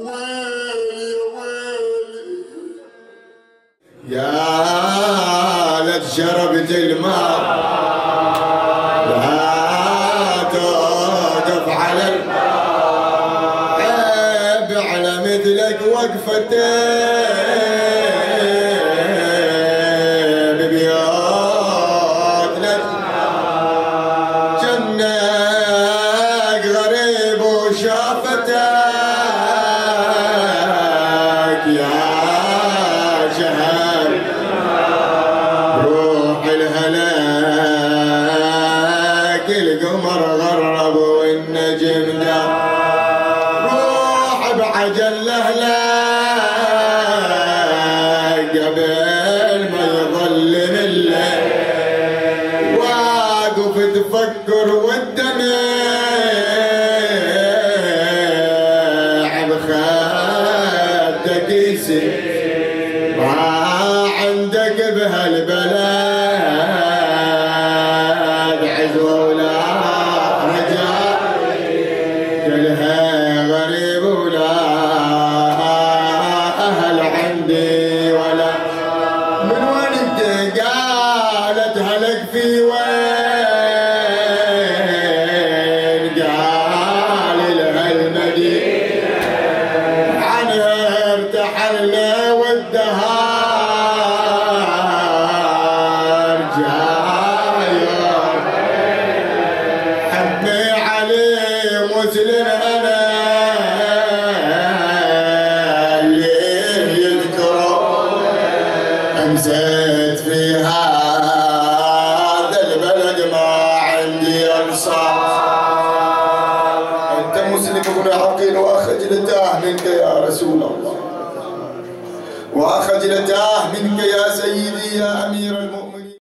ويلي ويلي يا الماء لا توقف على على مثلك ببيوت القمر غرب والنجم ده روح بعجل اهلاك قبل ما يظلم الليل واقف تفكر والدمع بخدك يسير ما عندك بهالبلد المدينة عنها ارتحلنا والدهار جاية حبي علي مسلم أنا اللي يذكره امسيت في ابن عقيل واخجلتاه منك يا رسول الله. واخجلتاه منك يا سيدي يا أمير المؤمنين.